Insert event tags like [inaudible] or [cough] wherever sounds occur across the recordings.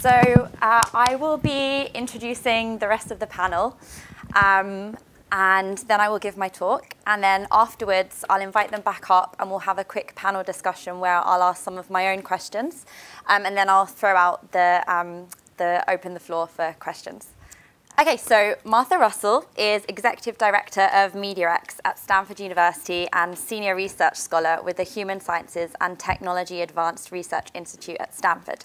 So uh, I will be introducing the rest of the panel, um, and then I will give my talk, and then afterwards I'll invite them back up, and we'll have a quick panel discussion where I'll ask some of my own questions, um, and then I'll throw out the, um, the open the floor for questions. Okay, so Martha Russell is Executive Director of MediaX at Stanford University and Senior Research Scholar with the Human Sciences and Technology Advanced Research Institute at Stanford.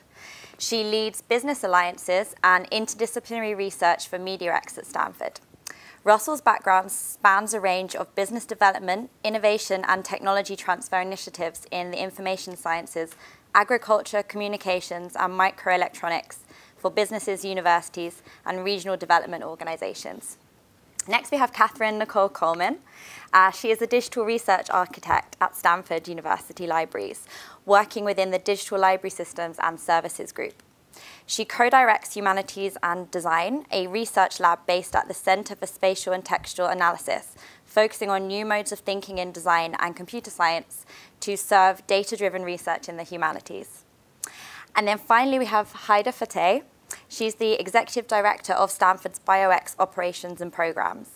She leads business alliances and interdisciplinary research for MediaX at Stanford. Russell's background spans a range of business development, innovation, and technology transfer initiatives in the information sciences, agriculture, communications, and microelectronics, for businesses, universities, and regional development organizations. Next, we have Catherine Nicole Coleman. Uh, she is a digital research architect at Stanford University Libraries, working within the Digital Library Systems and Services Group. She co-directs Humanities and Design, a research lab based at the Center for Spatial and Textual Analysis, focusing on new modes of thinking in design and computer science to serve data-driven research in the humanities. And then finally, we have Heideh Fattaey. She's the Executive Director of Stanford's BioX Operations and Programs.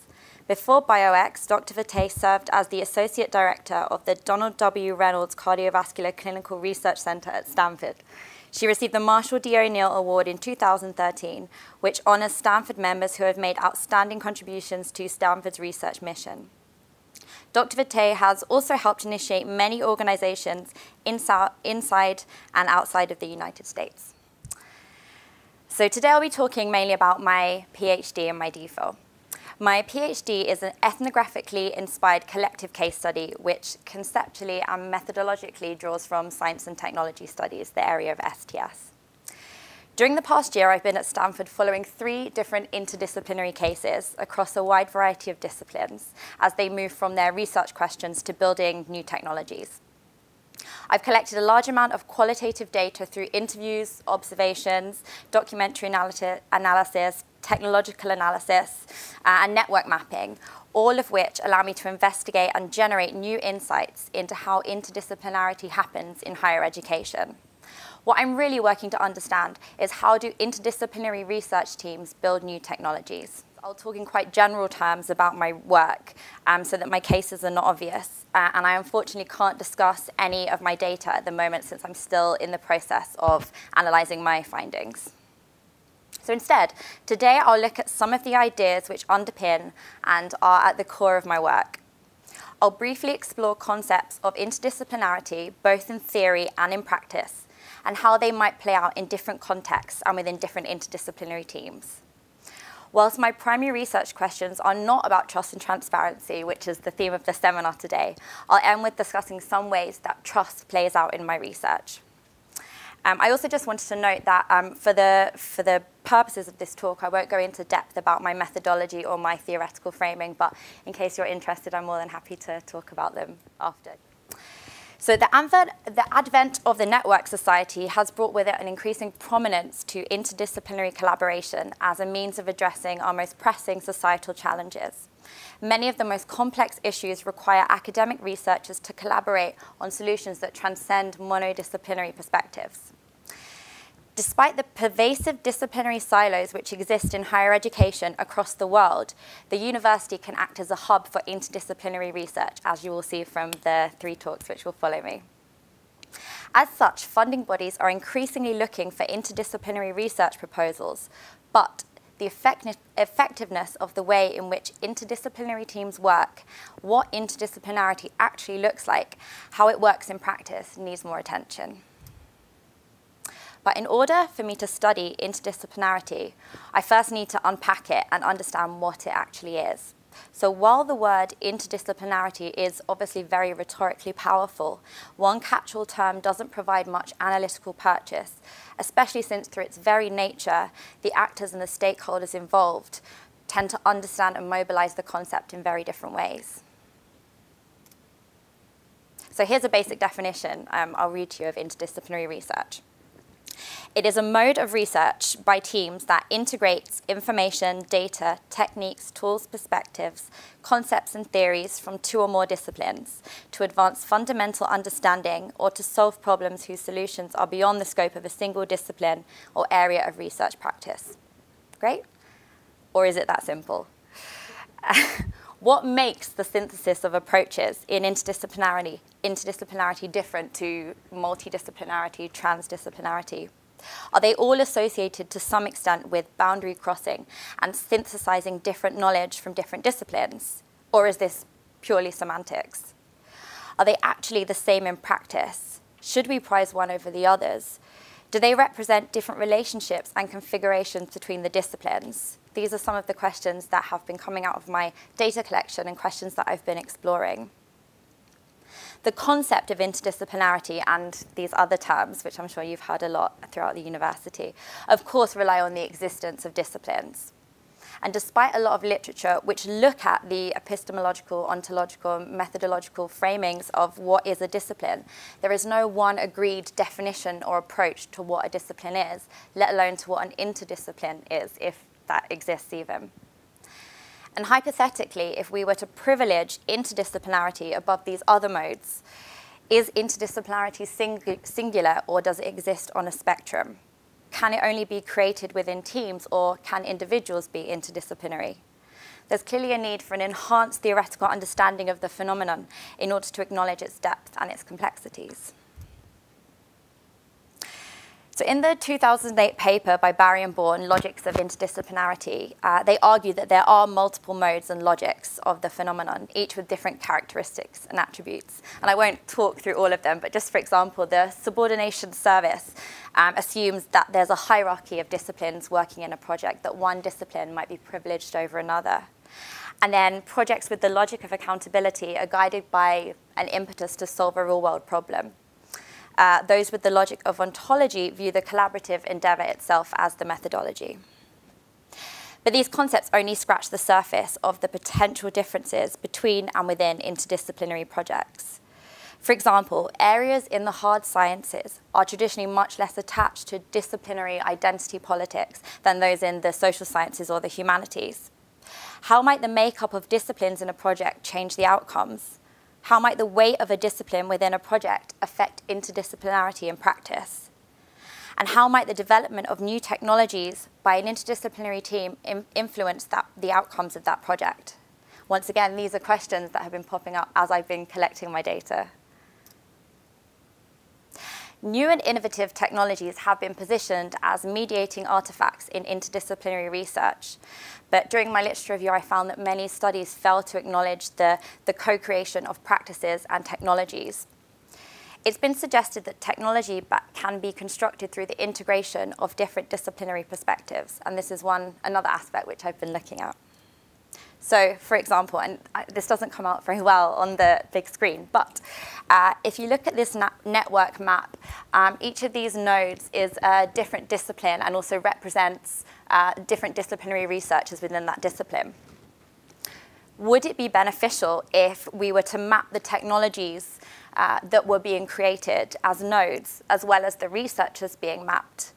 Before BioX, Dr. Fattaey served as the Associate Director of the Donald W. Reynolds Cardiovascular Clinical Research Center at Stanford. She received the Marshall D. O'Neill Award in 2013, which honors Stanford members who have made outstanding contributions to Stanford's research mission. Dr. Fattaey has also helped initiate many organizations inside and outside of the United States. So today I'll be talking mainly about my PhD and my DPhil. My PhD is an ethnographically inspired collective case study which conceptually and methodologically draws from science and technology studies, the area of STS. During the past year, I've been at Stanford following three different interdisciplinary cases across a wide variety of disciplines as they move from their research questions to building new technologies. I've collected a large amount of qualitative data through interviews, observations, documentary analysis, technological analysis, uh, and network mapping, all of which allow me to investigate and generate new insights into how interdisciplinarity happens in higher education. What I'm really working to understand is how do interdisciplinary research teams build new technologies? I'll talk in quite general terms about my work um, so that my cases are not obvious. Uh, and I unfortunately can't discuss any of my data at the moment since I'm still in the process of analyzing my findings. So instead, today I'll look at some of the ideas which underpin and are at the core of my work. I'll briefly explore concepts of interdisciplinarity, both in theory and in practice, and how they might play out in different contexts and within different interdisciplinary teams. Whilst my primary research questions are not about trust and transparency, which is the theme of the seminar today, I'll end with discussing some ways that trust plays out in my research. Um, I also just wanted to note that um, for, the, for the purposes of this talk, I won't go into depth about my methodology or my theoretical framing, but in case you're interested, I'm more than happy to talk about them after. So the advent, the advent of the network society has brought with it an increasing prominence to interdisciplinary collaboration as a means of addressing our most pressing societal challenges. Many of the most complex issues require academic researchers to collaborate on solutions that transcend monodisciplinary perspectives. Despite the pervasive disciplinary silos which exist in higher education across the world, the university can act as a hub for interdisciplinary research, as you will see from the three talks which will follow me. As such, funding bodies are increasingly looking for interdisciplinary research proposals, but the effectiveness of the way in which interdisciplinary teams work, what interdisciplinarity actually looks like, how it works in practice needs more attention. But in order for me to study interdisciplinarity, I first need to unpack it and understand what it actually is. So while the word interdisciplinarity is obviously very rhetorically powerful, one catch-all term doesn't provide much analytical purchase, especially since through its very nature, the actors and the stakeholders involved tend to understand and mobilize the concept in very different ways. So here's a basic definition um, I'll read to you of interdisciplinary research. It is a mode of research by teams that integrates information, data, techniques, tools, perspectives, concepts and theories from two or more disciplines to advance fundamental understanding or to solve problems whose solutions are beyond the scope of a single discipline or area of research practice. Great? Or is it that simple? [laughs] what makes the synthesis of approaches in interdisciplinarity, interdisciplinarity different to multidisciplinarity, transdisciplinarity? Are they all associated to some extent with boundary crossing and synthesizing different knowledge from different disciplines? Or is this purely semantics? Are they actually the same in practice? Should we prize one over the others? Do they represent different relationships and configurations between the disciplines? These are some of the questions that have been coming out of my data collection and questions that I've been exploring. The concept of interdisciplinarity and these other terms, which I'm sure you've heard a lot throughout the university, of course rely on the existence of disciplines. And despite a lot of literature which look at the epistemological, ontological, methodological framings of what is a discipline, there is no one agreed definition or approach to what a discipline is, let alone to what an interdiscipline is, if that exists even. And hypothetically, if we were to privilege interdisciplinarity above these other modes, is interdisciplinarity sing singular or does it exist on a spectrum? Can it only be created within teams or can individuals be interdisciplinary? There's clearly a need for an enhanced theoretical understanding of the phenomenon in order to acknowledge its depth and its complexities. So in the 2008 paper by Barry and Born, Logics of Interdisciplinarity, uh, they argue that there are multiple modes and logics of the phenomenon, each with different characteristics and attributes. And I won't talk through all of them, but just for example, the subordination service um, assumes that there's a hierarchy of disciplines working in a project, that one discipline might be privileged over another. And then projects with the logic of accountability are guided by an impetus to solve a real world problem. Uh, those with the logic of ontology view the collaborative endeavor itself as the methodology. But these concepts only scratch the surface of the potential differences between and within interdisciplinary projects. For example, areas in the hard sciences are traditionally much less attached to disciplinary identity politics than those in the social sciences or the humanities. How might the makeup of disciplines in a project change the outcomes? How might the weight of a discipline within a project affect interdisciplinarity in practice? And how might the development of new technologies by an interdisciplinary team influence that, the outcomes of that project? Once again, these are questions that have been popping up as I've been collecting my data. New and innovative technologies have been positioned as mediating artifacts in interdisciplinary research. But during my literature review, I found that many studies fail to acknowledge the, the co-creation of practices and technologies. It's been suggested that technology can be constructed through the integration of different disciplinary perspectives, and this is one another aspect which I've been looking at. So, for example, and this doesn't come out very well on the big screen, but uh, if you look at this network map, um, each of these nodes is a different discipline and also represents uh, different disciplinary researchers within that discipline. Would it be beneficial if we were to map the technologies uh, that were being created as nodes, as well as the researchers being mapped?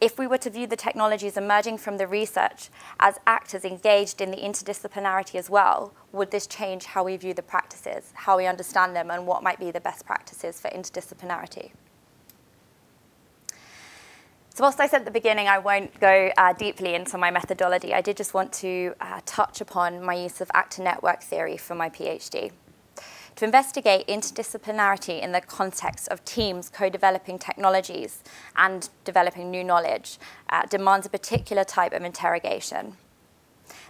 If we were to view the technologies emerging from the research as actors engaged in the interdisciplinarity as well, would this change how we view the practices, how we understand them, and what might be the best practices for interdisciplinarity? So whilst I said at the beginning I won't go uh, deeply into my methodology, I did just want to uh, touch upon my use of actor network theory for my PhD to investigate interdisciplinarity in the context of teams co-developing technologies and developing new knowledge uh, demands a particular type of interrogation.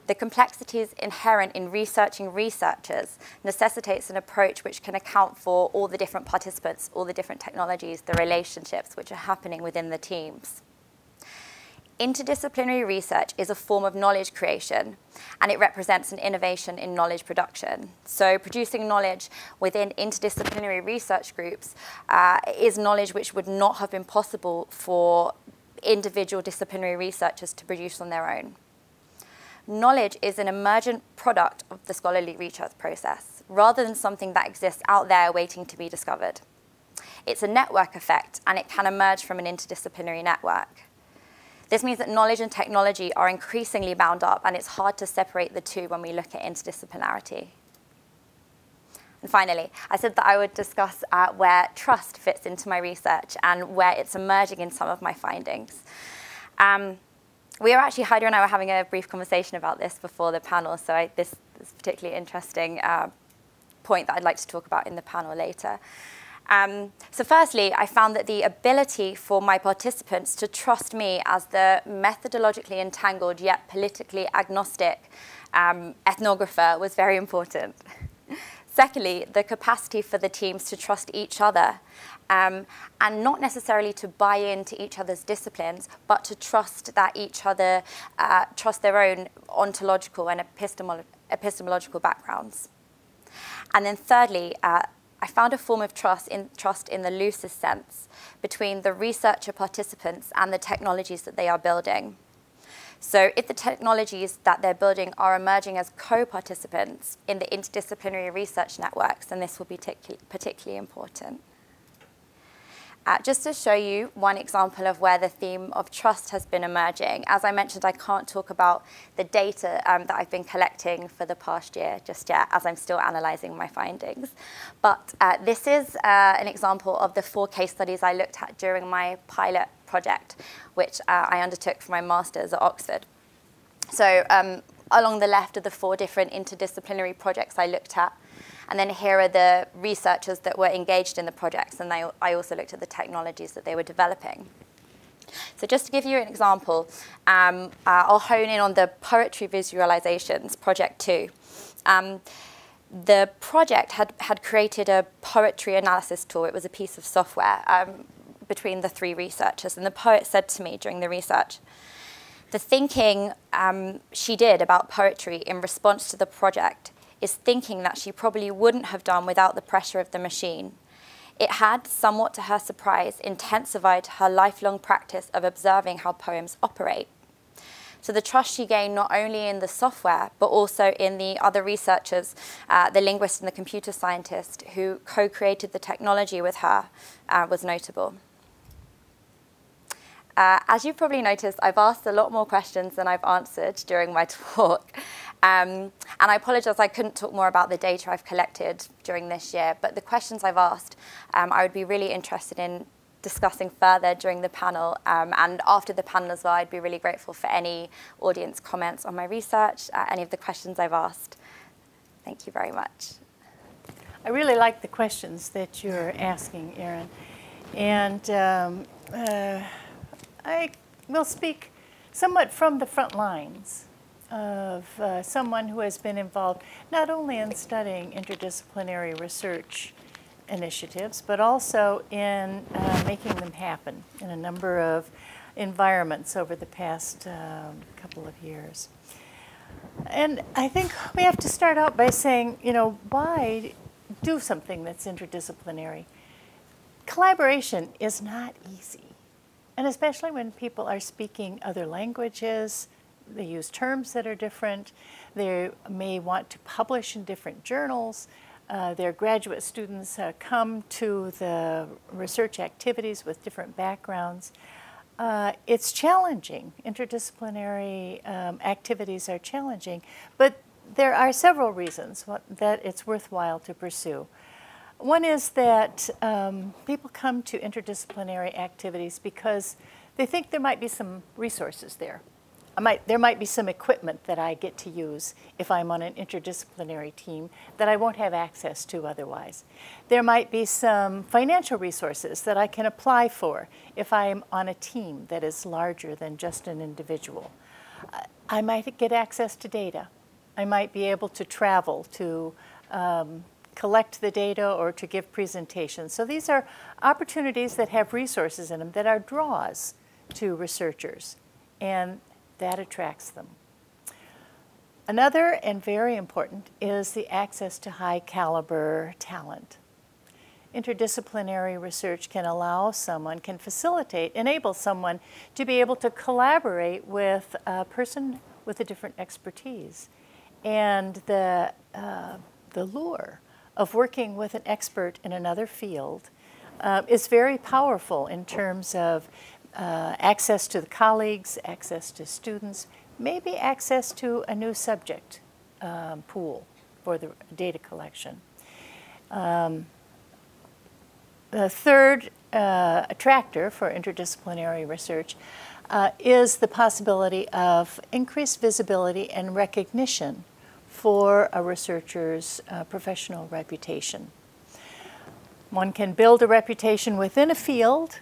The complexities inherent in researching researchers necessitates an approach which can account for all the different participants, all the different technologies, the relationships which are happening within the teams. Interdisciplinary research is a form of knowledge creation and it represents an innovation in knowledge production. So producing knowledge within interdisciplinary research groups uh, is knowledge which would not have been possible for individual disciplinary researchers to produce on their own. Knowledge is an emergent product of the scholarly research process rather than something that exists out there waiting to be discovered. It's a network effect, and it can emerge from an interdisciplinary network. This means that knowledge and technology are increasingly bound up, and it's hard to separate the two when we look at interdisciplinarity. And finally, I said that I would discuss uh, where trust fits into my research and where it's emerging in some of my findings. Um, we were actually, Heideh and I were having a brief conversation about this before the panel, so I, this is particularly interesting uh, point that I'd like to talk about in the panel later. Um, so firstly, I found that the ability for my participants to trust me as the methodologically entangled yet politically agnostic um, ethnographer was very important. [laughs] Secondly, the capacity for the teams to trust each other um, and not necessarily to buy into each other's disciplines, but to trust that each other uh, trust their own ontological and epistemolo epistemological backgrounds. And then thirdly, uh, I found a form of trust in, trust in the loosest sense between the researcher participants and the technologies that they are building. So if the technologies that they're building are emerging as co-participants in the interdisciplinary research networks, then this will be particularly important. Uh, just to show you one example of where the theme of trust has been emerging, as I mentioned, I can't talk about the data um, that I've been collecting for the past year just yet, as I'm still analysing my findings. But uh, this is uh, an example of the four case studies I looked at during my pilot project, which uh, I undertook for my master's at Oxford. So um, along the left are the four different interdisciplinary projects I looked at. And then here are the researchers that were engaged in the projects, and they, I also looked at the technologies that they were developing. So just to give you an example, um, uh, I'll hone in on the poetry visualizations, project two. Um, the project had, had created a poetry analysis tool. It was a piece of software um, between the three researchers. And the poet said to me during the research, the thinking um, she did about poetry in response to the project is thinking that she probably wouldn't have done without the pressure of the machine. It had, somewhat to her surprise, intensified her lifelong practice of observing how poems operate. So the trust she gained not only in the software, but also in the other researchers, uh, the linguist and the computer scientist who co-created the technology with her, uh, was notable. Uh, as you've probably noticed, I've asked a lot more questions than I've answered during my [laughs] talk. Um, and I apologise I couldn't talk more about the data I've collected during this year, but the questions I've asked, um, I would be really interested in discussing further during the panel. Um, and after the panel as well, I'd be really grateful for any audience comments on my research, uh, any of the questions I've asked. Thank you very much. I really like the questions that you're asking, Erin. And um, uh, I will speak somewhat from the front lines of uh, someone who has been involved not only in studying interdisciplinary research initiatives, but also in uh, making them happen in a number of environments over the past um, couple of years. And I think we have to start out by saying, you know, why do something that's interdisciplinary? Collaboration is not easy. And especially when people are speaking other languages, they use terms that are different. They may want to publish in different journals. Uh, their graduate students uh, come to the research activities with different backgrounds. Uh, it's challenging. Interdisciplinary um, activities are challenging, but there are several reasons that it's worthwhile to pursue. One is that um, people come to interdisciplinary activities because they think there might be some resources there might, there might be some equipment that I get to use if I'm on an interdisciplinary team that I won't have access to otherwise. There might be some financial resources that I can apply for if I'm on a team that is larger than just an individual. I might get access to data. I might be able to travel to um, collect the data or to give presentations. So these are opportunities that have resources in them that are draws to researchers. And that attracts them. Another and very important is the access to high caliber talent. Interdisciplinary research can allow someone, can facilitate, enable someone to be able to collaborate with a person with a different expertise. And the, uh, the lure of working with an expert in another field uh, is very powerful in terms of uh, access to the colleagues, access to students, maybe access to a new subject um, pool for the data collection. Um, the third uh, attractor for interdisciplinary research uh, is the possibility of increased visibility and recognition for a researcher's uh, professional reputation. One can build a reputation within a field,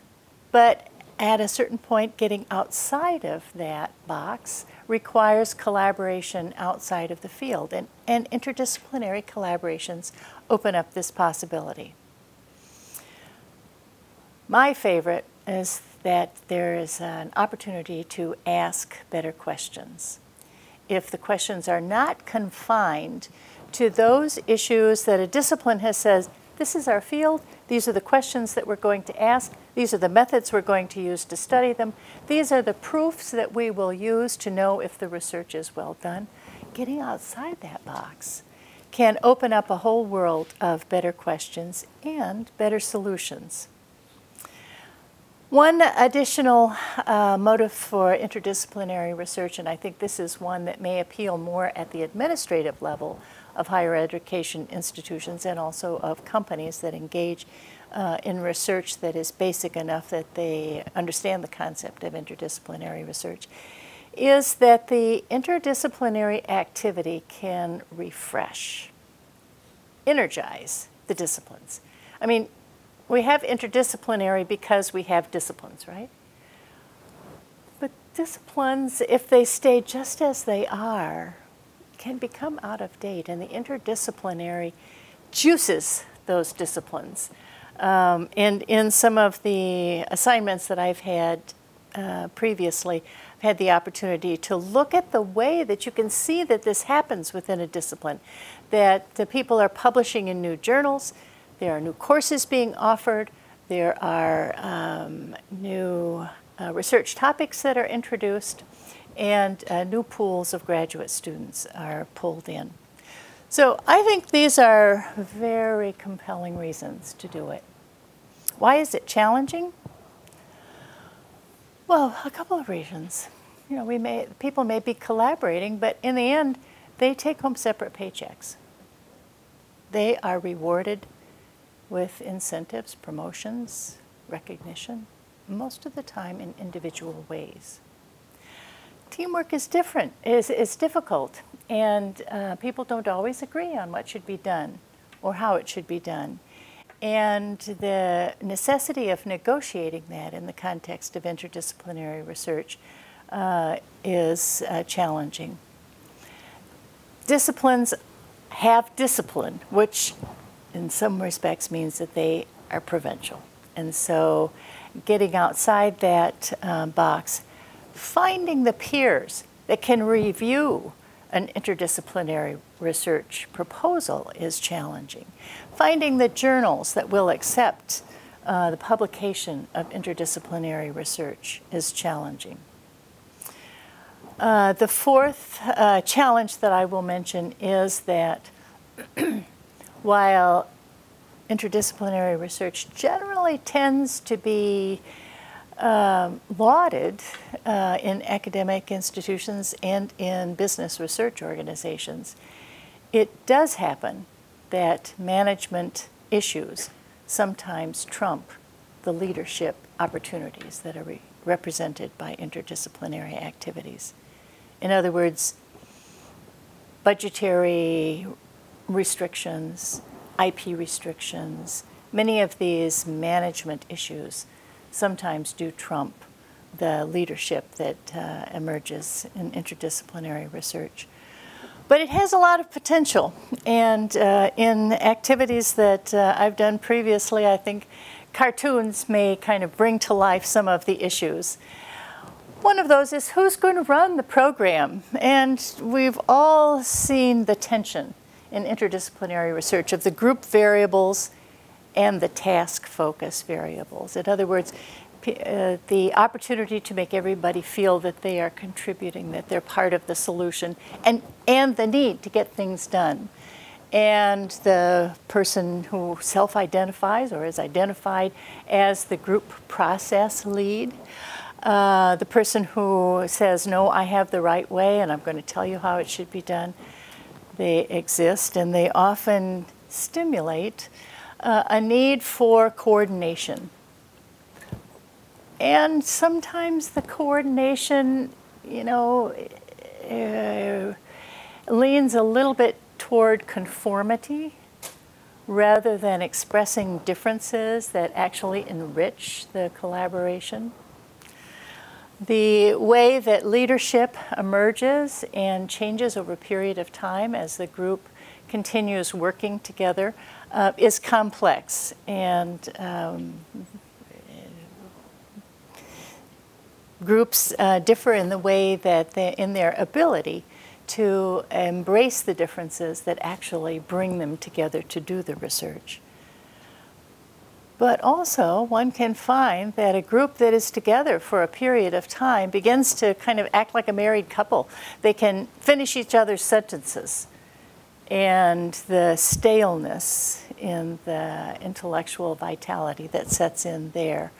but at a certain point, getting outside of that box requires collaboration outside of the field, and, and interdisciplinary collaborations open up this possibility. My favorite is that there is an opportunity to ask better questions. If the questions are not confined to those issues that a discipline has said, this is our field, these are the questions that we're going to ask, these are the methods we're going to use to study them, these are the proofs that we will use to know if the research is well done. Getting outside that box can open up a whole world of better questions and better solutions. One additional uh, motive for interdisciplinary research, and I think this is one that may appeal more at the administrative level of higher education institutions and also of companies that engage uh, in research that is basic enough that they understand the concept of interdisciplinary research, is that the interdisciplinary activity can refresh, energize the disciplines. I mean, we have interdisciplinary because we have disciplines, right? But disciplines, if they stay just as they are, can become out of date, and the interdisciplinary juices those disciplines. Um, and in some of the assignments that I've had uh, previously, I've had the opportunity to look at the way that you can see that this happens within a discipline, that the people are publishing in new journals, there are new courses being offered. There are um, new uh, research topics that are introduced, and uh, new pools of graduate students are pulled in. So I think these are very compelling reasons to do it. Why is it challenging? Well, a couple of reasons. You know, we may people may be collaborating, but in the end, they take home separate paychecks. They are rewarded with incentives, promotions, recognition, most of the time in individual ways. Teamwork is different, is, is difficult, and uh, people don't always agree on what should be done or how it should be done. And the necessity of negotiating that in the context of interdisciplinary research uh, is uh, challenging. Disciplines have discipline, which in some respects means that they are provincial. And so getting outside that um, box, finding the peers that can review an interdisciplinary research proposal is challenging. Finding the journals that will accept uh, the publication of interdisciplinary research is challenging. Uh, the fourth uh, challenge that I will mention is that [clears throat] while interdisciplinary research generally tends to be um, lauded uh, in academic institutions and in business research organizations, it does happen that management issues sometimes trump the leadership opportunities that are re represented by interdisciplinary activities. In other words, budgetary restrictions, IP restrictions, many of these management issues sometimes do trump the leadership that uh, emerges in interdisciplinary research. But it has a lot of potential, and uh, in activities that uh, I've done previously, I think cartoons may kind of bring to life some of the issues. One of those is who's going to run the program? And we've all seen the tension in interdisciplinary research of the group variables and the task focus variables. In other words, uh, the opportunity to make everybody feel that they are contributing, that they're part of the solution, and, and the need to get things done. and the person who self identifies or is identified as the group process lead. Uh, the person who says, No, I have the right way and I'm going to tell you how it should be done. They exist and they often stimulate uh, a need for coordination. And sometimes the coordination, you know, uh, leans a little bit toward conformity rather than expressing differences that actually enrich the collaboration. The way that leadership emerges and changes over a period of time as the group continues working together uh, is complex and um, groups uh, differ in the way that they, in their ability to embrace the differences that actually bring them together to do the research. But also, one can find that a group that is together for a period of time begins to kind of act like a married couple. They can finish each other's sentences. And the staleness in the intellectual vitality that sets in there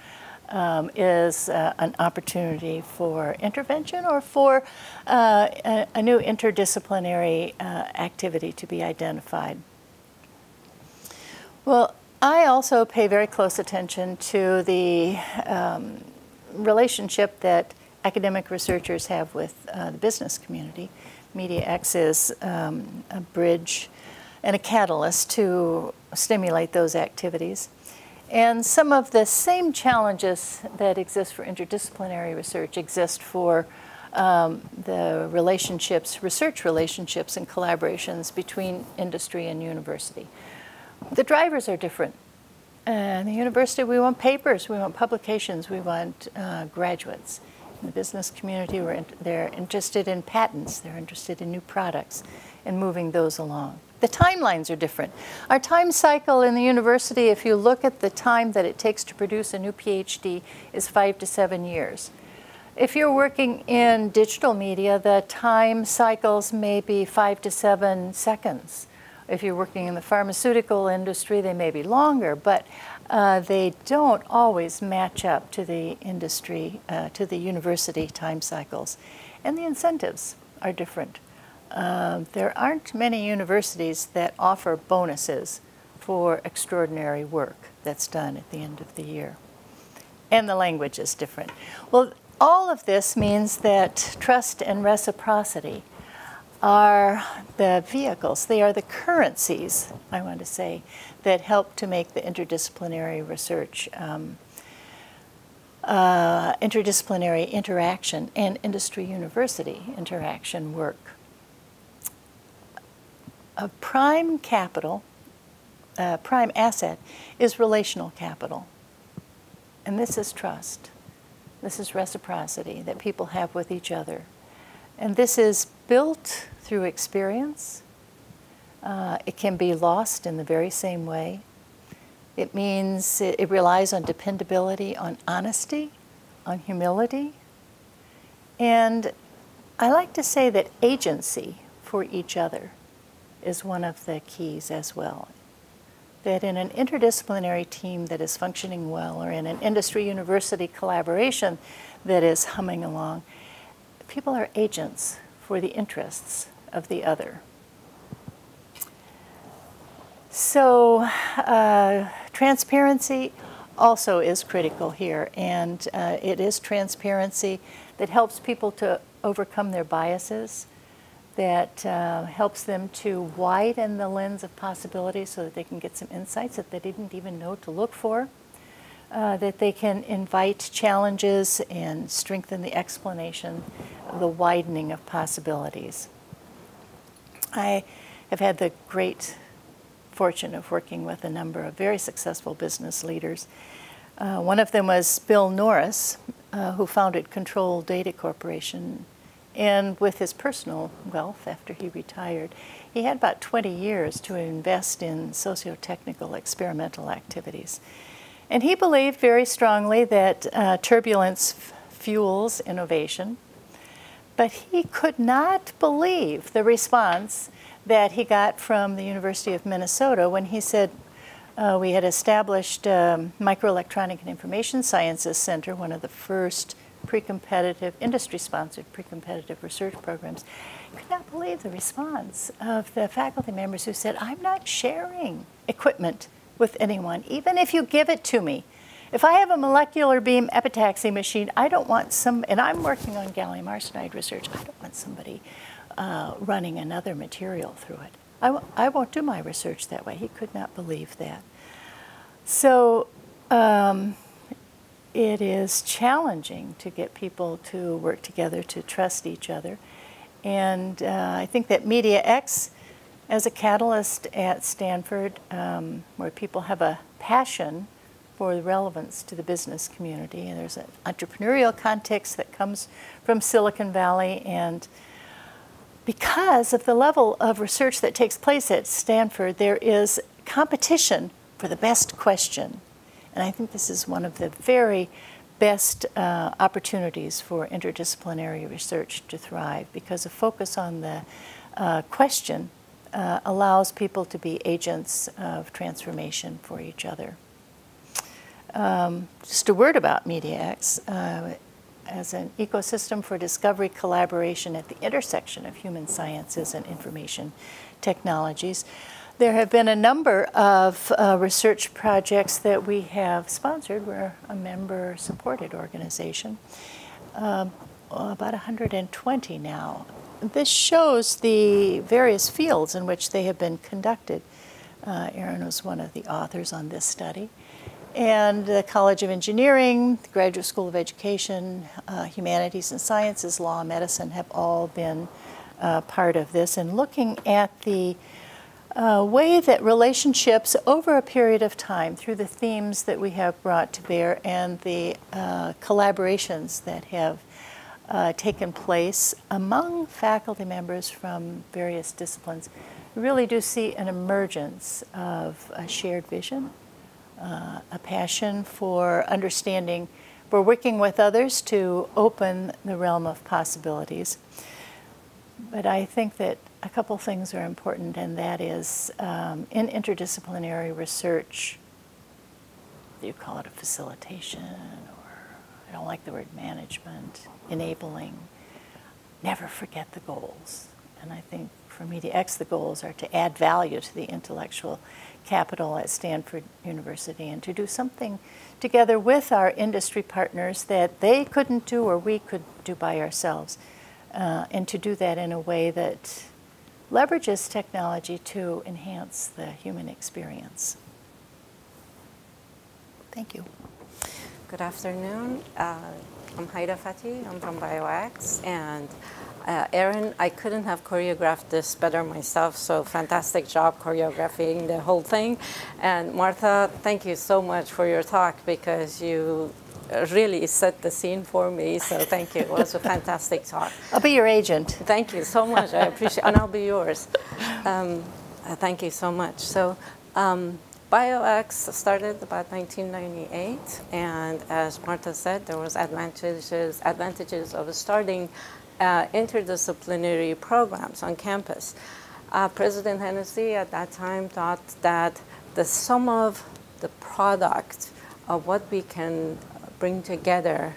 um, is uh, an opportunity for intervention or for uh, a, a, new interdisciplinary uh, activity to be identified. Well, I also pay very close attention to the um, relationship that academic researchers have with uh, the business community. MediaX is um, a bridge and a catalyst to stimulate those activities. And some of the same challenges that exist for interdisciplinary research exist for um, the relationships, research relationships and collaborations between industry and university. The drivers are different. in the university, we want papers, we want publications, we want uh, graduates. In the business community, in, they're interested in patents, they're interested in new products and moving those along. The timelines are different. Our time cycle in the university, if you look at the time that it takes to produce a new PhD, is five to seven years. If you're working in digital media, the time cycles may be five to seven seconds. If you're working in the pharmaceutical industry, they may be longer, but uh, they don't always match up to the industry, uh, to the university time cycles. And the incentives are different. Um, there aren't many universities that offer bonuses for extraordinary work that's done at the end of the year. And the language is different. Well, all of this means that trust and reciprocity are the vehicles, they are the currencies, I want to say, that help to make the interdisciplinary research, um, uh, interdisciplinary interaction, and industry university interaction work a prime capital, prime asset, is relational capital. And this is trust. This is reciprocity that people have with each other. And this is built through experience. Uh, it can be lost in the very same way. It means it, it relies on dependability, on honesty, on humility. And I like to say that agency for each other is one of the keys as well. That in an interdisciplinary team that is functioning well, or in an industry university collaboration that is humming along, people are agents for the interests of the other. So, uh, transparency also is critical here, and uh, it is transparency that helps people to overcome their biases that uh, helps them to widen the lens of possibilities so that they can get some insights that they didn't even know to look for, uh, that they can invite challenges and strengthen the explanation, the widening of possibilities. I have had the great fortune of working with a number of very successful business leaders. Uh, one of them was Bill Norris, uh, who founded Control Data Corporation and with his personal wealth after he retired, he had about 20 years to invest in socio-technical experimental activities. And he believed very strongly that uh, turbulence fuels innovation, but he could not believe the response that he got from the University of Minnesota when he said uh, we had established um, Microelectronic and Information Sciences Center, one of the first pre-competitive, industry-sponsored pre-competitive research programs. I could not believe the response of the faculty members who said, I'm not sharing equipment with anyone, even if you give it to me. If I have a molecular beam epitaxy machine, I don't want some, and I'm working on gallium arsenide research, I don't want somebody uh, running another material through it. I w- I won't do my research that way. He could not believe that. So um, it is challenging to get people to work together, to trust each other. And uh, I think that Media X, as a catalyst at Stanford, um, where people have a passion for the relevance to the business community, and there's an entrepreneurial context that comes from Silicon Valley, and because of the level of research that takes place at Stanford, there is competition for the best question. And I think this is one of the very best uh, opportunities for interdisciplinary research to thrive because a focus on the uh, question uh, allows people to be agents of transformation for each other. Um, just a word about MediaX. As an ecosystem for discovery collaboration at the intersection of human sciences and information technologies. There have been a number of uh, research projects that we have sponsored. We're a member supported organization, um, about 120 now. This shows the various fields in which they have been conducted. Uh, Erin was one of the authors on this study. And the College of Engineering, the Graduate School of Education, uh, Humanities and Sciences, Law, Medicine have all been uh, part of this. And looking at the uh, way that relationships over a period of time, through the themes that we have brought to bear and the uh, collaborations that have uh, taken place among faculty members from various disciplines, we really do see an emergence of a shared vision, uh, a passion for understanding, for working with others to open the realm of possibilities. But I think that a couple things are important, and that is um, in interdisciplinary research, you call it a facilitation, or I don't like the word management, enabling. Never forget the goals. And I think for me, to X, the goals are to add value to the intellectual capital at Stanford University and to do something together with our industry partners that they couldn't do or we could do by ourselves. Uh, and to do that in a way that leverages technology to enhance the human experience. Thank you. Good afternoon. Uh, I'm Heideh Fattaey. I'm from BioX. And uh, Erin, I couldn't have choreographed this better myself, so fantastic job choreographing the whole thing. And Martha, thank you so much for your talk because you really set the scene for me. So thank you. It was a fantastic talk. I'll be your agent. Thank you so much. I appreciate, and I'll be yours. Um, uh, thank you so much. So. Um, BioX started about 1998, and as Martha said, there was advantages advantages of starting uh, interdisciplinary programs on campus. Uh, President Hennessy at that time thought that the sum of the product of what we can bring together,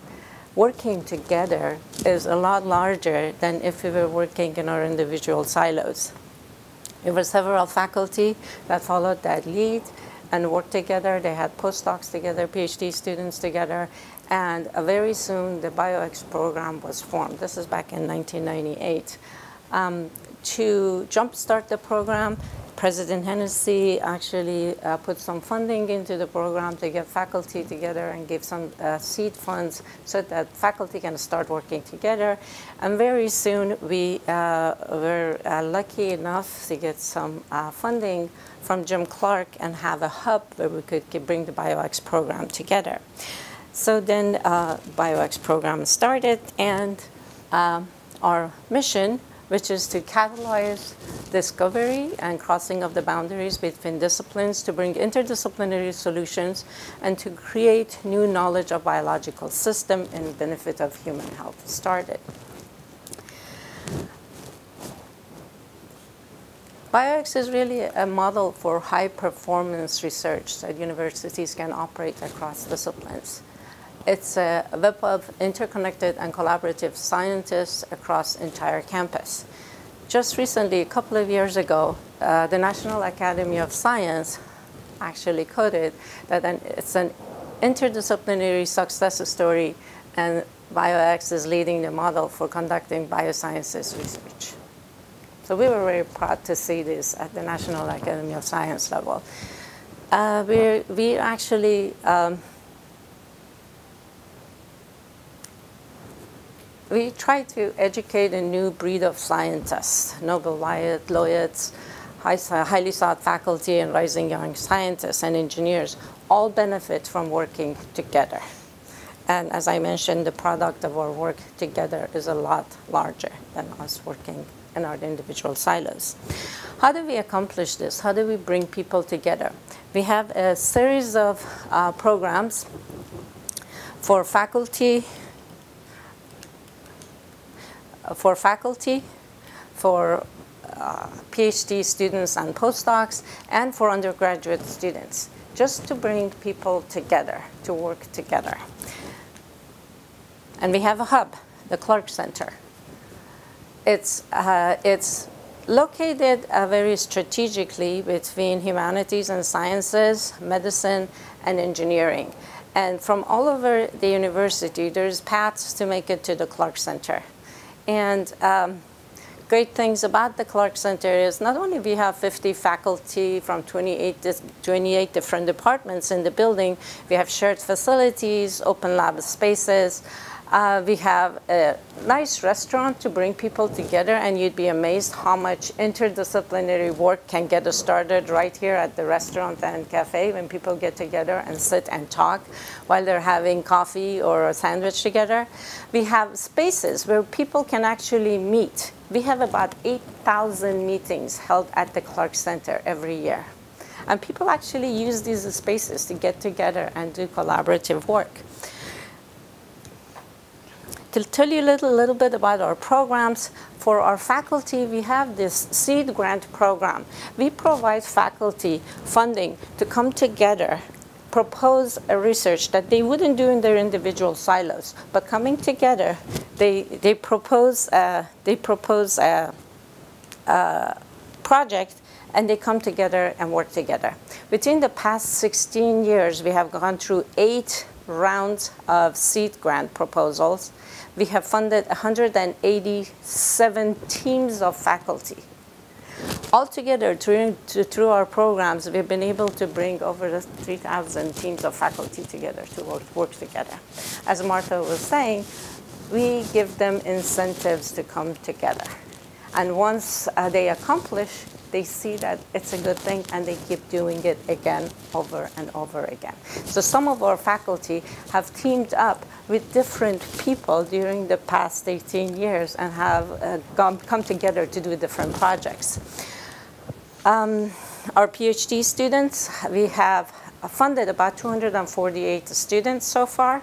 working together, is a lot larger than if we were working in our individual silos. There were several faculty that followed that lead and worked together. They had postdocs together, PhD students together, and very soon the BioX program was formed. This is back in 1998. Um, to jumpstart the program, President Hennessy actually uh, put some funding into the program to get faculty together and give some uh, seed funds so that faculty can start working together. And very soon we uh, were uh, lucky enough to get some uh, funding from Jim Clark and have a hub where we could bring the BioX program together. So then uh, BioX program started and um, our mission which is to catalyze discovery and crossing of the boundaries between disciplines to bring interdisciplinary solutions and to create new knowledge of biological system in benefit of human health started. BioX is really a model for high performance research that universities can operate across disciplines. It's a web of interconnected and collaborative scientists across entire campus. Just recently, a couple of years ago, uh, the National Academy of Science actually coded that an, it's an interdisciplinary success story and BioX is leading the model for conducting biosciences research. So we were very proud to see this at the National Academy of Science level. Uh, we we actually um, we try to educate a new breed of scientists, Nobel laureates, highly sought faculty, and rising young scientists and engineers all benefit from working together. And as I mentioned, the product of our work together is a lot larger than us working in our individual silos. How do we accomplish this? How do we bring people together? We have a series of uh, programs for faculty, for faculty, for uh, PhD students and postdocs, and for undergraduate students, just to bring people together, to work together. And we have a hub, the Clark Center. It's, uh, it's located uh, very strategically between humanities and sciences, medicine, and engineering. And from all over the university, there's paths to make it to the Clark Center. And um, great things about the Clark Center is not only we have 50 faculty from 28, 28 different departments in the building, we have shared facilities, open lab spaces, uh, we have a nice restaurant to bring people together, and you'd be amazed how much interdisciplinary work can get started right here at the restaurant and cafe when people get together and sit and talk while they're having coffee or a sandwich together. We have spaces where people can actually meet. We have about 8,000 meetings held at the Clark Center every year. And people actually use these spaces to get together and do collaborative work. To tell you a little, little bit about our programs, for our faculty, we have this seed grant program. We provide faculty funding to come together propose a research that they wouldn't do in their individual silos, but coming together, they, they propose, a, they propose a, a project and they come together and work together. Between the past 16 years, we have gone through eight rounds of seed grant proposals we have funded 187 teams of faculty. Altogether, through, through our programs, we've been able to bring over 3,000 teams of faculty together to work, work together. As Martha was saying, we give them incentives to come together. And once uh, they accomplish they see that it's a good thing and they keep doing it again over and over again. So some of our faculty have teamed up with different people during the past 18 years and have uh, come, together to do different projects. Um, our PhD students, we have funded about 248 students so far.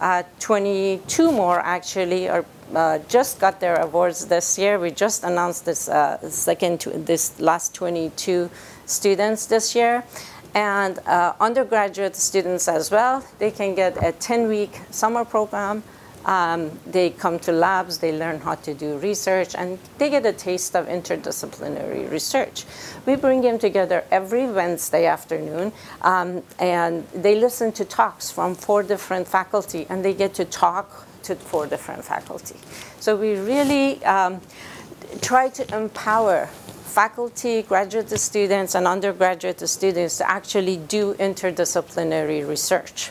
Uh, 22 more actually are uh, just got their awards this year. We just announced this uh, second, this last 22 students this year. And uh, undergraduate students as well, they can get a 10-week summer program. Um, they come to labs, they learn how to do research, and they get a taste of interdisciplinary research. We bring them together every Wednesday afternoon, um, and they listen to talks from four different faculty, and they get to talk to four different faculty. So we really um, try to empower faculty, graduate students, and undergraduate students to actually do interdisciplinary research.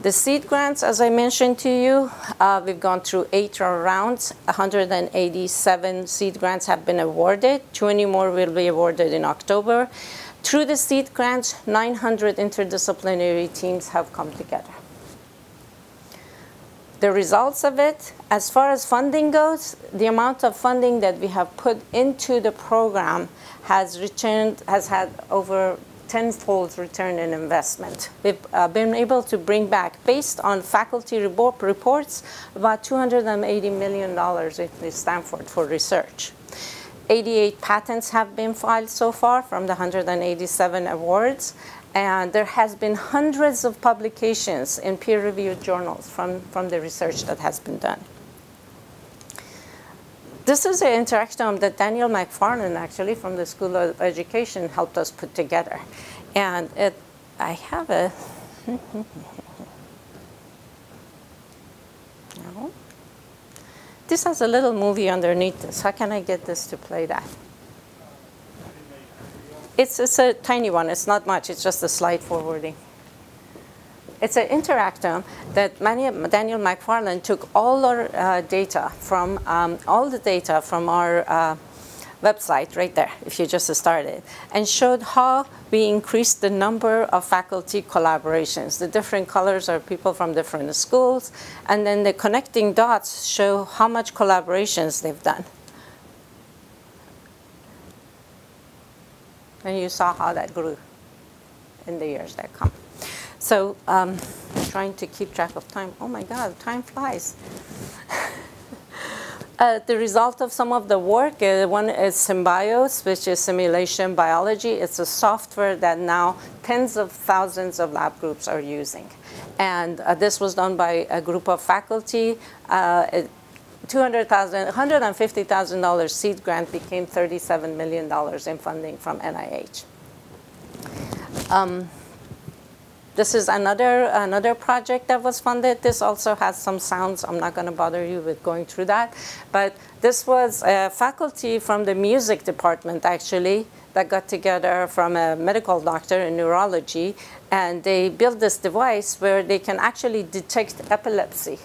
The seed grants, as I mentioned to you, uh, we've gone through eight rounds. 187 seed grants have been awarded. 20 more will be awarded in October. Through the seed grants, 900 interdisciplinary teams have come together the results of it, as far as funding goes, the amount of funding that we have put into the program has returned, has had over tenfold return in investment. We've uh, been able to bring back, based on faculty report reports, about $280 million in Stanford for research. 88 patents have been filed so far from the 187 awards. And there has been hundreds of publications in peer-reviewed journals from, from the research that has been done. This is an interactome that Daniel McFarland, actually, from the School of Education, helped us put together. And it, I have a, [laughs] no. This has a little movie underneath this. How can I get this to play that? It's, it's a tiny one. It's not much. It's just a slide forwarding. It's an interactome that Daniel McFarland took all our uh, data from, um, all the data from our uh, website right there, if you just started, and showed how we increased the number of faculty collaborations. The different colors are people from different schools, and then the connecting dots show how much collaborations they've done. And you saw how that grew in the years that come. So um, trying to keep track of time. Oh my God, time flies. [laughs] uh, the result of some of the work, uh, one is Simbios, which is simulation biology. It's a software that now tens of thousands of lab groups are using. And uh, this was done by a group of faculty. Uh, $200,000, $150,000 seed grant became $37 million in funding from NIH. Um, this is another, another project that was funded. This also has some sounds. I'm not going to bother you with going through that. But this was a faculty from the music department, actually, that got together from a medical doctor in neurology. And they built this device where they can actually detect epilepsy.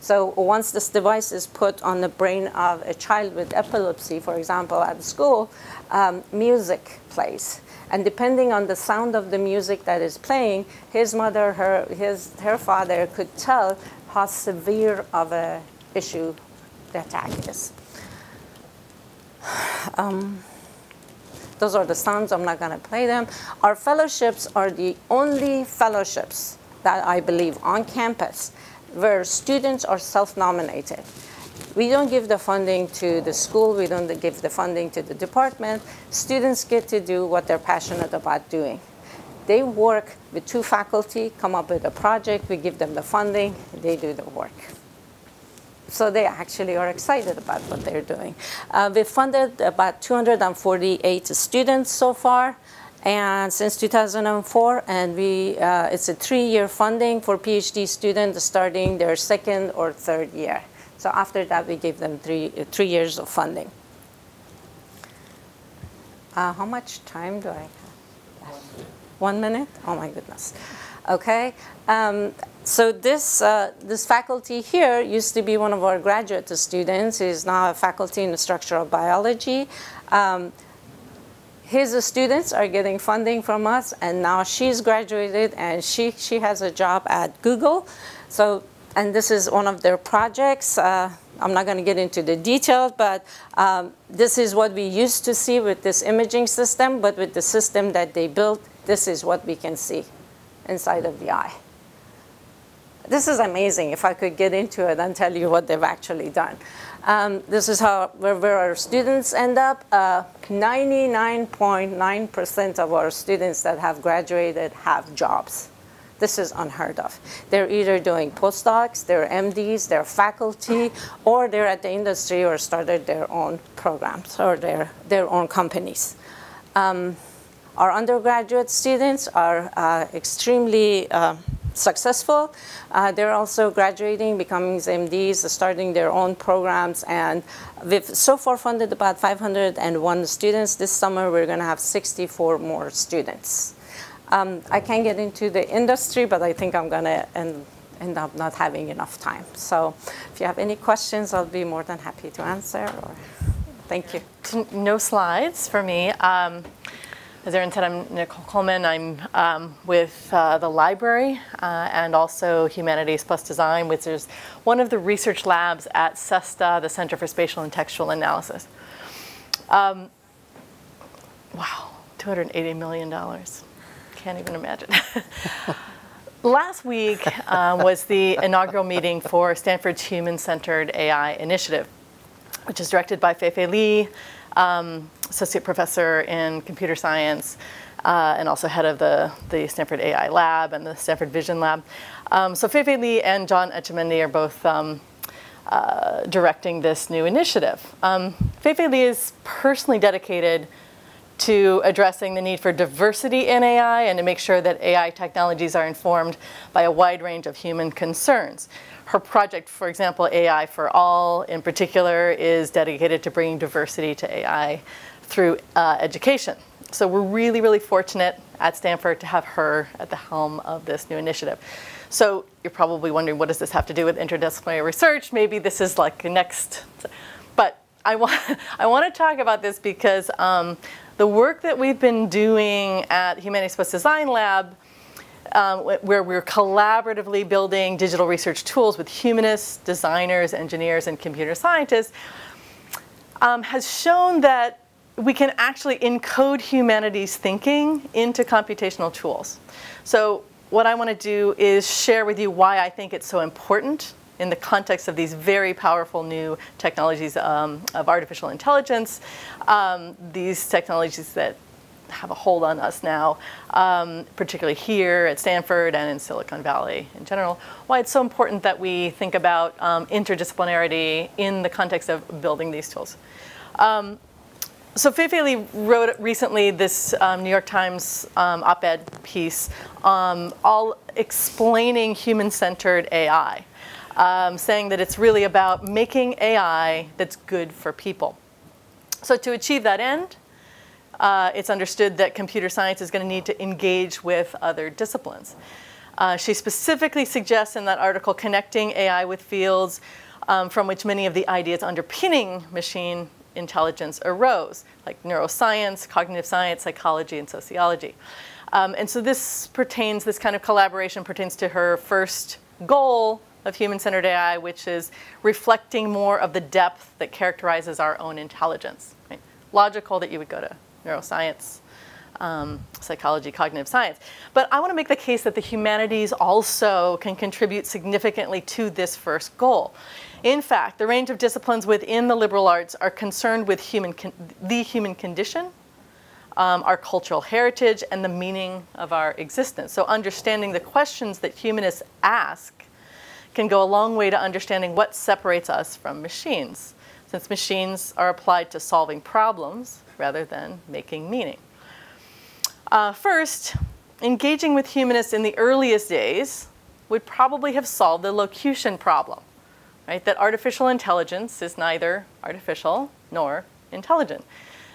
So once this device is put on the brain of a child with epilepsy, for example, at school, um, music plays. And depending on the sound of the music that is playing, his mother, her, his, her father could tell how severe of a issue the attack is. Um, those are the sounds, I'm not gonna play them. Our fellowships are the only fellowships that I believe on campus where students are self-nominated. We don't give the funding to the school, we don't give the funding to the department. Students get to do what they're passionate about doing. They work with two faculty, come up with a project, we give them the funding, they do the work. So they actually are excited about what they're doing. Uh, we funded about 248 students so far and since 2004, and we, uh, it's a three-year funding for PhD students starting their second or third year. So after that, we give them three, three years of funding. Uh, how much time do I have? One minute? Oh my goodness. Okay. Um, so this, uh, this faculty here used to be one of our graduate students. He's now a faculty in structural biology. Um, his students are getting funding from us, and now she's graduated, and she, she has a job at Google. So and this is one of their projects. Uh, I'm not going to get into the details, but um, this is what we used to see with this imaging system, but with the system that they built, this is what we can see inside of the eye. This is amazing if I could get into it and tell you what they've actually done. Um, this is how where, where, our students end up. 99.9% uh, of our students that have graduated have jobs. This is unheard of. They're either doing postdocs, they're MDs, they're faculty, or they're at the industry or started their own programs or their, their own companies. Um, our undergraduate students are uh, extremely uh, successful. Uh, they're also graduating, becoming MDs, starting their own programs, and we've so far funded about 501 students. This summer, we're going to have 64 more students. Um, I can't get into the industry, but I think I'm going to end, end up not having enough time. So if you have any questions, I'll be more than happy to answer. Or, thank you. No slides for me. Um, as Erin said, I'm Nicole Coleman. I'm um, with uh, the library uh, and also Humanities Plus Design, which is one of the research labs at CESTA, the Center for Spatial and Textual Analysis. Um, wow, $280 million. Can't even imagine. [laughs] Last week uh, was the inaugural meeting for Stanford's Human Centered AI Initiative. which is directed by Fei Fei Li, um, associate professor in computer science, uh, and also head of the, the Stanford AI Lab and the Stanford Vision Lab. Um, so Fei Fei Li and John Etchemendy are both um, uh, directing this new initiative. Um, Fei Fei Li is personally dedicated to addressing the need for diversity in AI and to make sure that AI technologies are informed by a wide range of human concerns. Her project, for example, AI for All in particular, is dedicated to bringing diversity to AI through uh, education. So we're really, really fortunate at Stanford to have her at the helm of this new initiative. So you're probably wondering, what does this have to do with interdisciplinary research? Maybe this is like the next, but I want, [laughs] I want to talk about this because um, the work that we've been doing at Humanities Plus Design Lab, um, where we're collaboratively building digital research tools with humanists, designers, engineers, and computer scientists, um, has shown that we can actually encode humanities thinking into computational tools. So what I want to do is share with you why I think it's so important in the context of these very powerful new technologies um, of artificial intelligence, um, these technologies that have a hold on us now, um, particularly here at Stanford and in Silicon Valley in general, why it's so important that we think about um, interdisciplinarity in the context of building these tools. Um, so Fei Fei Li wrote recently this um, New York Times um, op-ed piece um, all explaining human-centered AI saying that it's really about making AI that's good for people. So to achieve that end, uh, it's understood that computer science is going to need to engage with other disciplines. Uh, she specifically suggests in that article connecting AI with fields um, from which many of the ideas underpinning machine intelligence arose, like neuroscience, cognitive science, psychology, and sociology. Um, and so this pertains, this kind of collaboration pertains to her first goal of human-centered AI, which is reflecting more of the depth that characterizes our own intelligence. Right? Logical that you would go to neuroscience, um, psychology, cognitive science. But I want to make the case that the humanities also can contribute significantly to this first goal. In fact, the range of disciplines within the liberal arts are concerned with human the human condition, um, our cultural heritage, and the meaning of our existence. So understanding the questions that humanists ask can go a long way to understanding what separates us from machines, since machines are applied to solving problems rather than making meaning. Uh, first, engaging with humanists in the earliest days would probably have solved the locution problem, right? That artificial intelligence is neither artificial nor intelligent.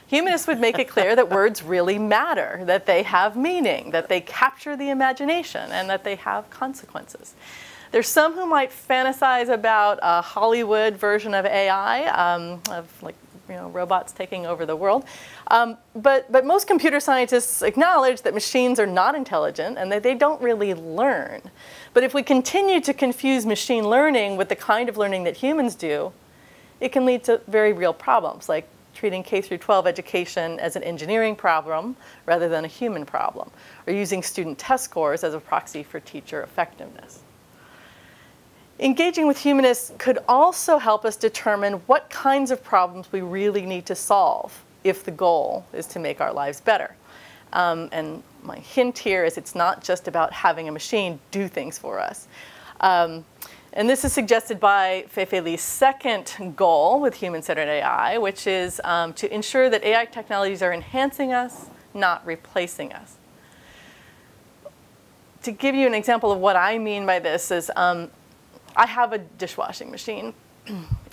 Humanists would make it clear that [laughs] words really matter, that they have meaning, that they capture the imagination, and that they have consequences. There's some who might fantasize about a Hollywood version of AI, um, of like you know, robots taking over the world. Um, but, but most computer scientists acknowledge that machines are not intelligent and that they don't really learn. But if we continue to confuse machine learning with the kind of learning that humans do, it can lead to very real problems, like treating K through 12 education as an engineering problem rather than a human problem, or using student test scores as a proxy for teacher effectiveness. Engaging with humanists could also help us determine what kinds of problems we really need to solve if the goal is to make our lives better. Um, and my hint here is it's not just about having a machine do things for us. Um, and this is suggested by Fei Fei Li's second goal with human-centered AI, which is um, to ensure that AI technologies are enhancing us, not replacing us. To give you an example of what I mean by this is um, I have a dishwashing machine.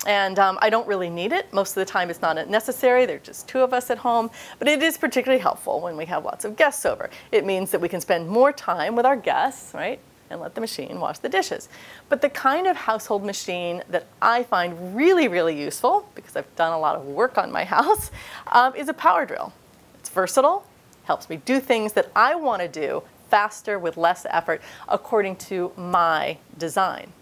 And um, I don't really need it. Most of the time it's not necessary. There are just two of us at home. But it is particularly helpful when we have lots of guests over. It means that we can spend more time with our guests, right? And let the machine wash the dishes. But the kind of household machine that I find really, really useful, because I've done a lot of work on my [laughs] house, um, is a power drill. It's versatile, helps me do things that I want to do faster with less effort according to my design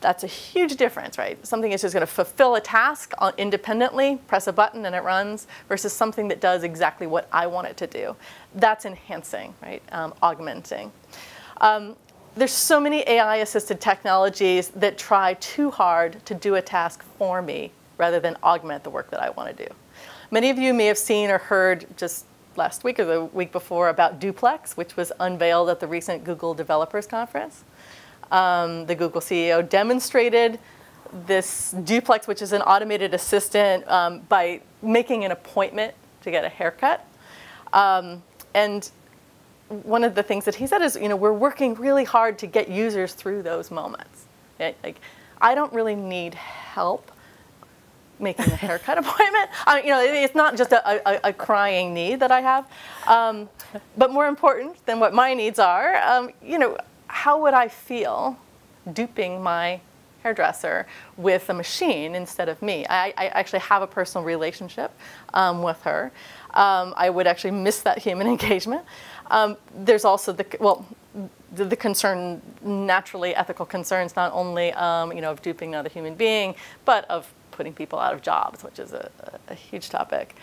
that's a huge difference, right? Something is just going to fulfill a task independently, press a button and it runs, versus something that does exactly what I want it to do. That's enhancing, right? Um, augmenting. Um, there's so many AI-assisted technologies that try too hard to do a task for me rather than augment the work that I want to do. Many of you may have seen or heard just last week or the week before about Duplex, which was unveiled at the recent Google Developers Conference. Um, the Google CEO demonstrated this Duplex, which is an automated assistant, um, by making an appointment to get a haircut. Um, and one of the things that he said is, you know, we're working really hard to get users through those moments. Like, I don't really need help making a haircut [laughs] appointment. I, you know, it's not just a, a, a crying need that I have. Um, but more important than what my needs are, um, you know, how would I feel duping my hairdresser with a machine instead of me? I, I actually have a personal relationship um, with her. Um, I would actually miss that human [laughs] engagement. Um, there's also the, well, the, the, concern, naturally ethical concerns, not only um, you know, of duping another human being, but of putting people out of jobs, which is a, a, a huge topic.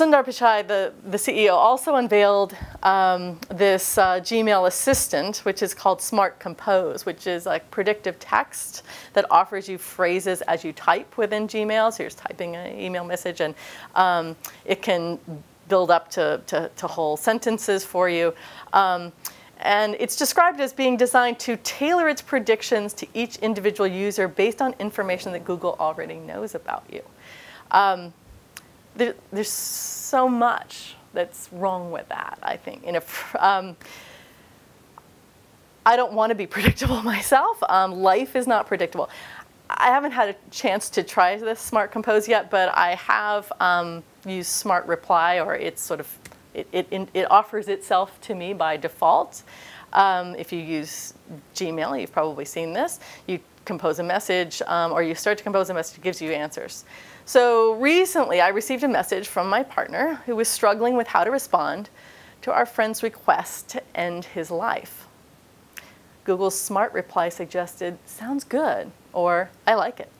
Um, Sundar Pichai, the, the CEO, also unveiled um, this uh, Gmail assistant, which is called Smart Compose, which is like predictive text that offers you phrases as you type within Gmail. So you're typing an email message, and um, it can build up to, to, to whole sentences for you. Um, and it's described as being designed to tailor its predictions to each individual user based on information that Google already knows about you. There, there's so much that's wrong with that, I think. And if, um, I don't want to be [laughs] predictable myself. Um, life is not predictable. I haven't had a chance to try this Smart Compose yet, but I have um, used Smart Reply, or it's sort of it, it, it offers itself to me by default. Um, if you use Gmail, you've probably seen this. You compose a message, um, or you start to compose a message, it gives you answers. So recently, I received a message from my partner who was struggling with how to respond to our friend's request to end his life. Google's smart reply suggested, sounds good, or I like it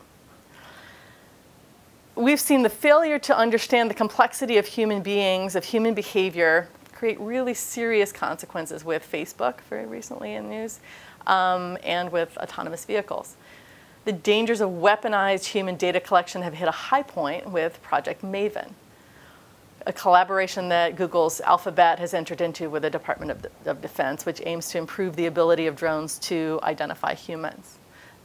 we've seen the failure to understand the complexity of human beings, of human behavior, create really serious consequences with Facebook very recently in news, um, and with autonomous vehicles. The dangers of weaponized human data collection have hit a high point with Project Maven, a collaboration that Google's Alphabet has entered into with the Department of, of Defense, which aims to improve the ability of drones to identify humans,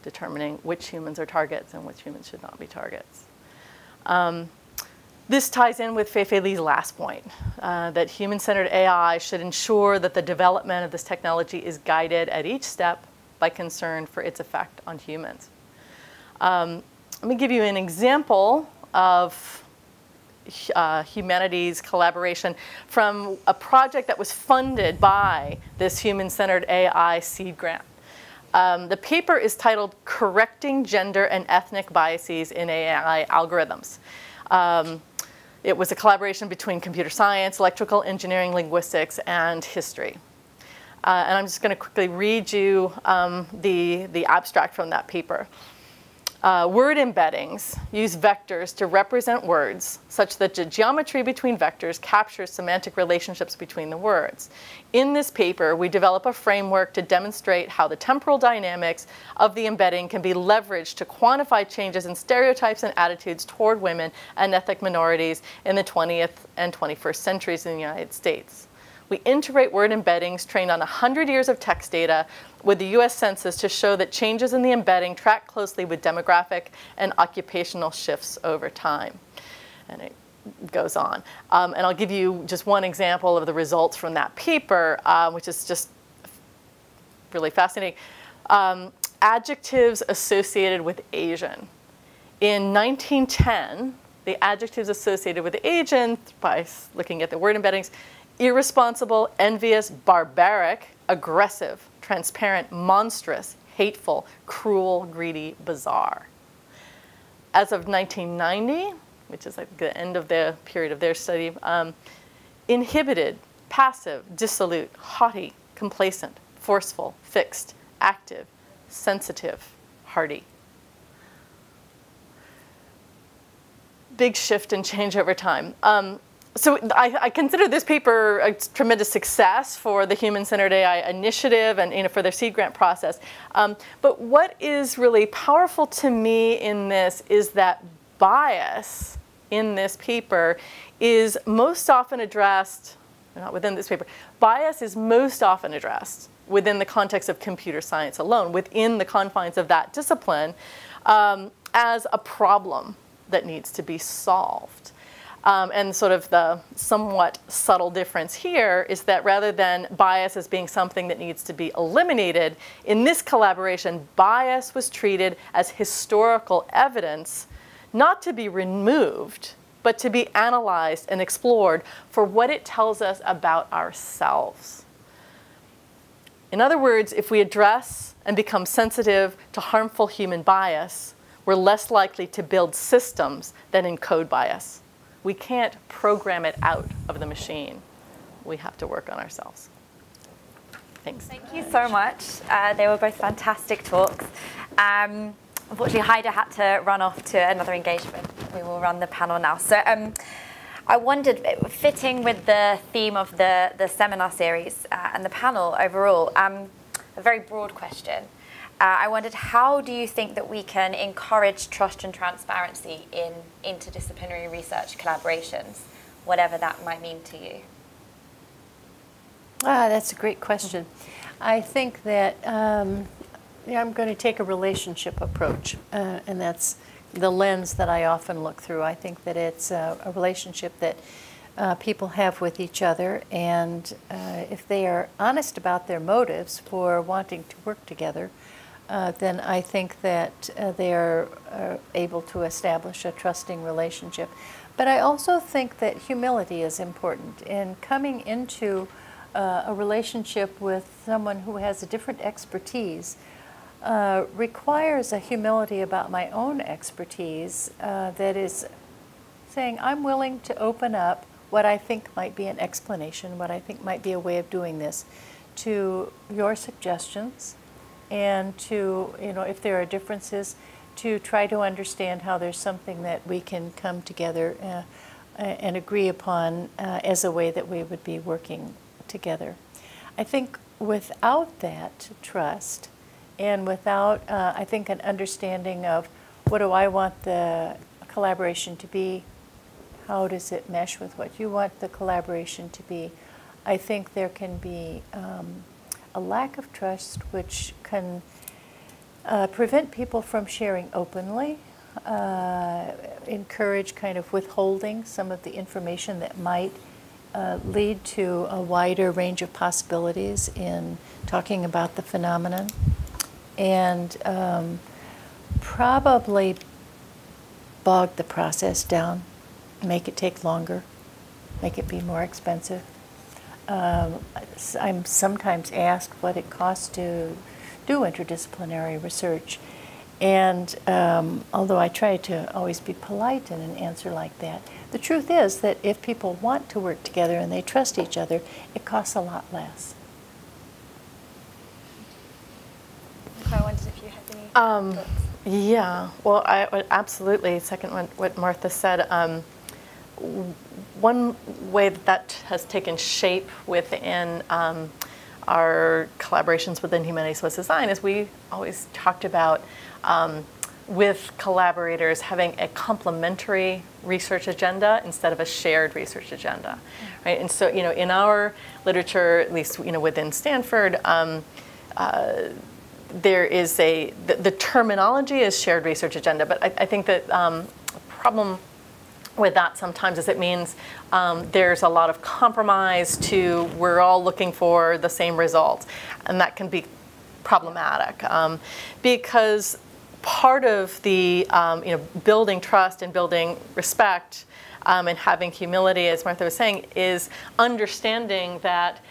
determining which humans are targets and which humans should not be targets. Um, this ties in with Fei-Fei Li's last point, uh, that human-centered AI should ensure that the development of this technology is guided at each step by concern for its effect on humans. Um, let me give you an example of uh, humanities collaboration from a project that was funded by this human-centered AI seed grant. Um, the paper is titled Correcting Gender and Ethnic Biases in AI Algorithms. Um, it was a collaboration between computer science, electrical engineering, linguistics, and history. Uh, and I'm just going to quickly read you um, the, the abstract from that paper. Uh, word embeddings use vectors to represent words such that the geometry between vectors captures semantic relationships between the words. In this paper, we develop a framework to demonstrate how the temporal dynamics of the embedding can be leveraged to quantify changes in stereotypes and attitudes toward women and ethnic minorities in the 20th and 21st centuries in the United States. We integrate word embeddings trained on 100 years of text data with the US Census to show that changes in the embedding track closely with demographic and occupational shifts over time. And it goes on. Um, and I'll give you just one example of the results from that paper, uh, which is just really fascinating. Um, adjectives associated with Asian. In 1910, the adjectives associated with Asian, by looking at the word embeddings, irresponsible, envious, barbaric, aggressive, transparent, monstrous, hateful, cruel, greedy, bizarre. As of 1990, which is like the end of the period of their study, um, inhibited, passive, dissolute, haughty, complacent, forceful, fixed, active, sensitive, hardy. Big shift and change over time. Um, so I, I, consider this paper a tremendous success for the Human-Centered AI initiative and you know, for their seed grant process. Um, but what is really powerful to me in this is that bias in this paper is most often addressed, not within this paper, bias is most often addressed within the context of computer science alone, within the confines of that discipline, um, as a problem that needs to be solved. Um, and sort of the somewhat subtle difference here is that rather than bias as being something that needs to be eliminated, in this collaboration, bias was treated as historical evidence, not to be removed, but to be analyzed and explored for what it tells us about ourselves. In other words, if we address and become sensitive to harmful human bias, we're less likely to build systems that encode bias. We can't program it out of the machine. We have to work on ourselves. Thanks. Thank you so much. Uh, they were both fantastic talks. Um, unfortunately, Heideh had to run off to another engagement. We will run the panel now. So um, I wondered, fitting with the theme of the, the seminar series uh, and the panel overall, um, a very broad question. Uh, I wondered, how do you think that we can encourage trust and transparency in interdisciplinary research collaborations, whatever that might mean to you? Ah, that's a great question. I think that um, yeah, I'm going to take a relationship approach, uh, and that's the lens that I often look through. I think that it's a, a relationship that uh, people have with each other, and uh, if they are honest about their motives for wanting to work together, uh, then I think that uh, they are uh, able to establish a trusting relationship. But I also think that humility is important in coming into uh, a relationship with someone who has a different expertise uh, requires a humility about my own expertise that is saying I'm willing to open up what I think might be an explanation, what I think might be a way of doing this, to your suggestions, and to you know if there are differences, to try to understand how there's something that we can come together uh, and agree upon uh, as a way that we would be working together. I think without that trust and without, uh, I think, an understanding of what do I want the collaboration to be, how does it mesh with what you want the collaboration to be, I think there can be um, a lack of trust which can uh, prevent people from sharing openly, uh, encourage kind of withholding some of the information that might uh, lead to a wider range of possibilities in talking about the phenomenon and um, probably bog the process down, make it take longer, make it be more expensive. Um, I'm sometimes asked what it costs to do interdisciplinary research. And um, although I try to always be polite in an answer like that, the truth is that if people want to work together and they trust each other, it costs a lot less. I wondered if you had any um, Yeah, well, I would absolutely second what, what Martha said. Um, one way that that has taken shape within um, our collaborations within Humanities Plus Design is we always talked about um, with collaborators having a complementary research agenda instead of a shared research agenda, right? And so, you know, in our literature, at least, you know, within Stanford, um, uh, there is a, the, the, terminology is shared research agenda, but I, I think that um, problem with that sometimes is it means um, there's a lot of compromise to we're all looking for the same result. And that can be problematic um, because part of the um, you know, building trust and building respect um, and having humility, as Martha was saying, is understanding that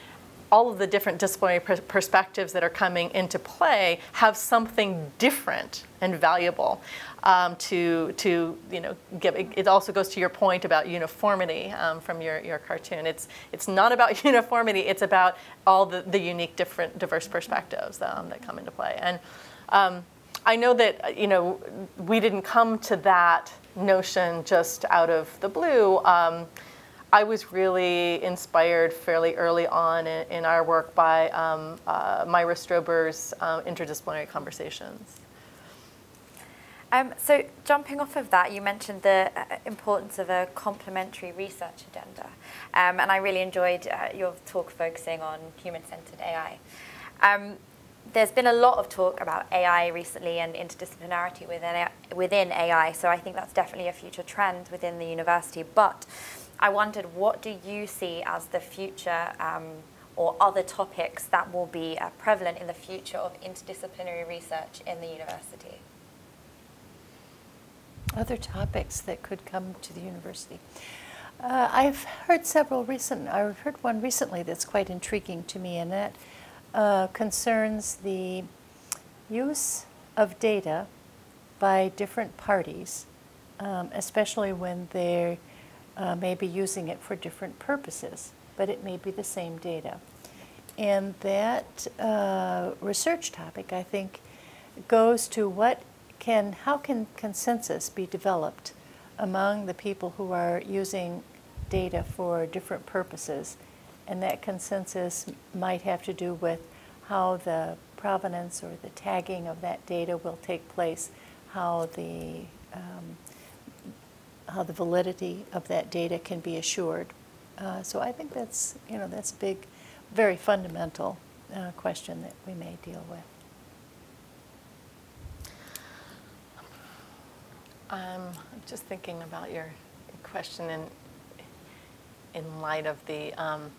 all of the different disciplinary perspectives that are coming into play have something different and valuable um, to, to you know, give. It, it, also goes to your point about uniformity um, from your, your cartoon. It's, it's not about [laughs] uniformity, it's about all the, the unique different diverse perspectives um, that come into play. And um, I know that, you know, we didn't come to that notion just out of the blue. Um, I was really inspired fairly early on in, in our work by um, uh, Myra Strober's um, interdisciplinary conversations. Um, so jumping off of that, you mentioned the uh, importance of a complementary research agenda, um, and I really enjoyed uh, your talk focusing on human-centered AI. Um, there's been a lot of talk about AI recently and interdisciplinarity within, within AI, so I think that's definitely a future trend within the university. But I wondered, what do you see as the future um, or other topics that will be uh, prevalent in the future of interdisciplinary research in the university? Other topics that could come to the university. Uh, I've heard several recent, I've heard one recently that's quite intriguing to me, and that uh, concerns the use of data by different parties, um, especially when they uh, may be using it for different purposes, but it may be the same data. And that uh, research topic, I think, goes to what can, how can consensus be developed among the people who are using data for different purposes? And that consensus might have to do with how the provenance or the tagging of that data will take place, how the, um, how the validity of that data can be assured. Uh, so I think that's, you know, that's a big, very fundamental uh, question that we may deal with. Um, I'm just thinking about your question in in light of the um,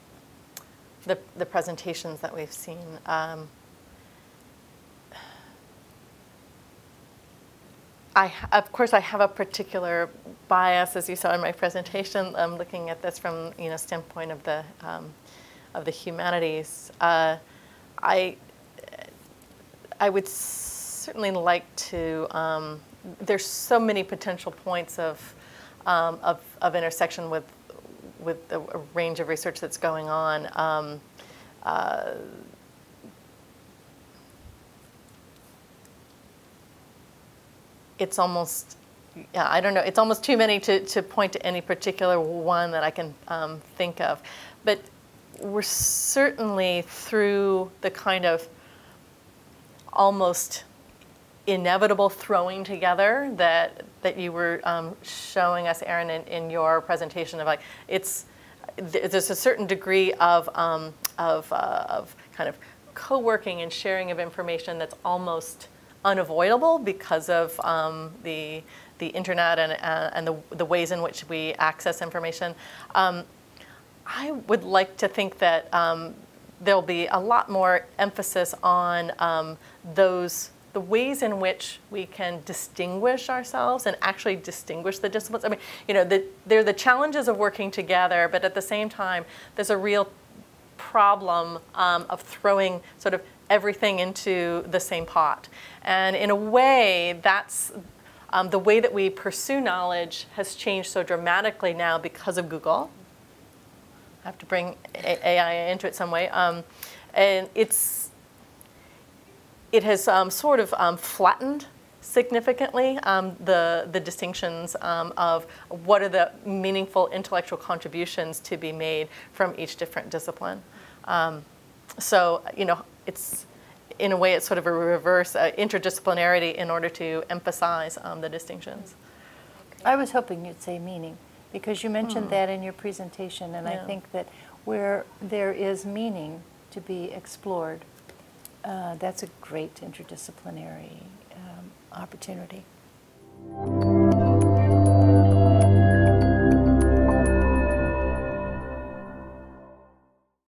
the, the, presentations that we've seen. Um, I, of course, I have a particular bias, as you saw in my presentation. I'm looking at this from you know standpoint of the um, of the humanities. Uh, I I would certainly like to um, there's so many potential points of, um, of, of, intersection with, with a, range of research that's going on. Um, uh, it's almost, yeah, I don't know, it's almost too many to, to point to any particular one that I can um, think of. But we're certainly through the kind of almost inevitable throwing together that that you were um, showing us, Erin, in, in, your presentation of like it's there's a certain degree of um, of, uh, of kind of co-working and sharing of information that's almost unavoidable because of um, the the internet and uh, and the the ways in which we access information. Um, I would like to think that um, there'll be a lot more emphasis on um, those the ways in which we can distinguish ourselves and actually distinguish the disciplines. I mean, you know, the, they're the challenges of working together, but at the same time, there's a real problem um, of throwing sort of everything into the same pot. And in a way, that's um, the way that we pursue knowledge has changed so dramatically now because of Google. I have to bring AI into it some way. Um, and it's it has um, sort of um, flattened significantly um, the, the distinctions um, of what are the meaningful intellectual contributions to be made from each different discipline. Um, so, you know, it's in a way it's sort of a reverse uh, interdisciplinarity in order to emphasize um, the distinctions. I was hoping you'd say meaning because you mentioned mm. that in your presentation, and yeah. I think that where there is meaning to be explored, uh, that's a great interdisciplinary um, opportunity.